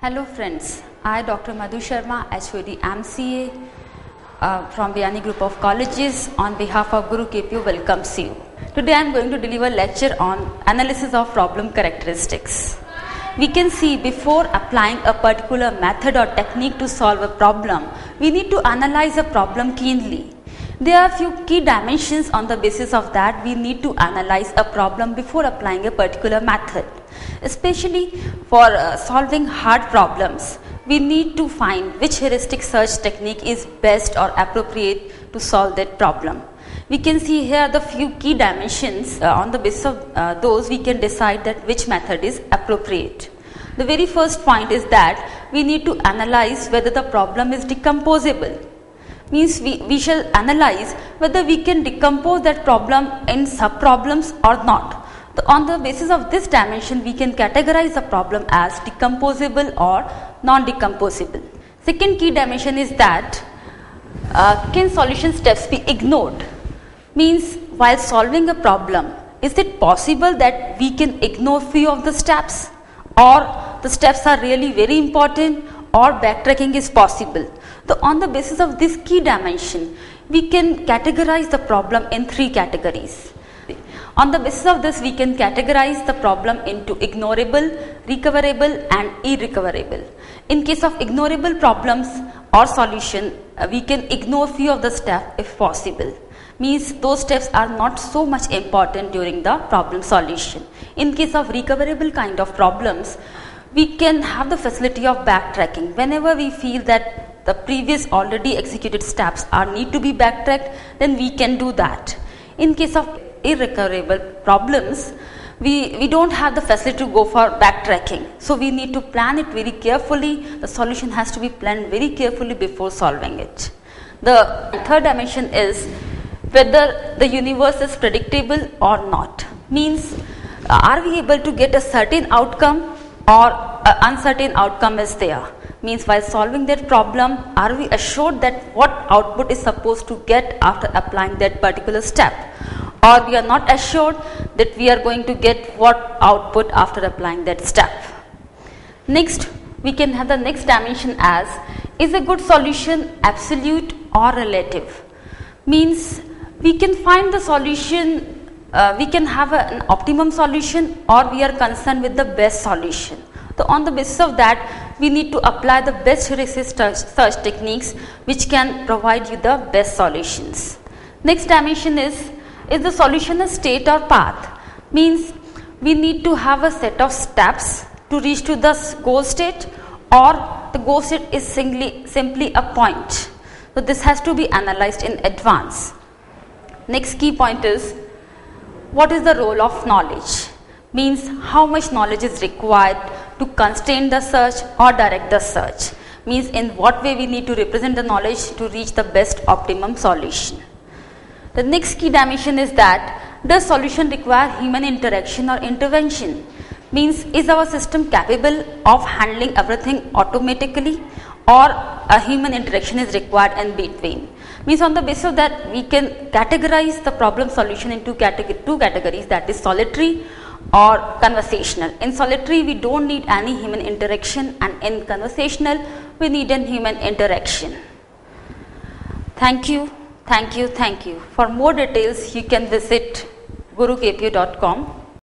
Hello friends, I Dr. Madhu Sharma, HOD MCA uh, from Biyani Group of Colleges on behalf of Guru KPO welcomes you. Today I am going to deliver lecture on analysis of problem characteristics. We can see before applying a particular method or technique to solve a problem, we need to analyze a problem keenly. There are few key dimensions on the basis of that we need to analyze a problem before applying a particular method. Especially for uh, solving hard problems, we need to find which heuristic search technique is best or appropriate to solve that problem. We can see here the few key dimensions uh, on the basis of uh, those we can decide that which method is appropriate. The very first point is that we need to analyze whether the problem is decomposable means we, we shall analyze whether we can decompose that problem in sub problems or not. The, on the basis of this dimension we can categorize the problem as decomposable or non-decomposable. Second key dimension is that uh, can solution steps be ignored? Means while solving a problem is it possible that we can ignore few of the steps or the steps are really very important or backtracking is possible. So on the basis of this key dimension, we can categorize the problem in three categories. On the basis of this, we can categorize the problem into ignorable, recoverable and irrecoverable. In case of ignorable problems or solution, uh, we can ignore few of the steps if possible. Means those steps are not so much important during the problem solution. In case of recoverable kind of problems, we can have the facility of backtracking. Whenever we feel that the previous already executed steps are need to be backtracked, then we can do that. In case of irrecoverable problems, we, we don't have the facility to go for backtracking. So we need to plan it very carefully. The solution has to be planned very carefully before solving it. The third dimension is whether the universe is predictable or not. Means uh, are we able to get a certain outcome or uncertain outcome is there means while solving that problem are we assured that what output is supposed to get after applying that particular step or we are not assured that we are going to get what output after applying that step. Next we can have the next dimension as is a good solution absolute or relative means we can find the solution uh, we can have a, an optimum solution or we are concerned with the best solution. So on the basis of that, we need to apply the best search techniques which can provide you the best solutions. Next dimension is, is the solution a state or path? Means we need to have a set of steps to reach to the goal state or the goal state is simply, simply a point. So this has to be analyzed in advance. Next key point is what is the role of knowledge? Means how much knowledge is required to constrain the search or direct the search. Means in what way we need to represent the knowledge to reach the best optimum solution. The next key dimension is that does solution require human interaction or intervention? Means is our system capable of handling everything automatically or a human interaction is required in between? means on the basis of that we can categorize the problem solution into two categories that is solitary or conversational. In solitary we don't need any human interaction and in conversational we need an human interaction. Thank you, thank you, thank you. For more details you can visit gurukpo.com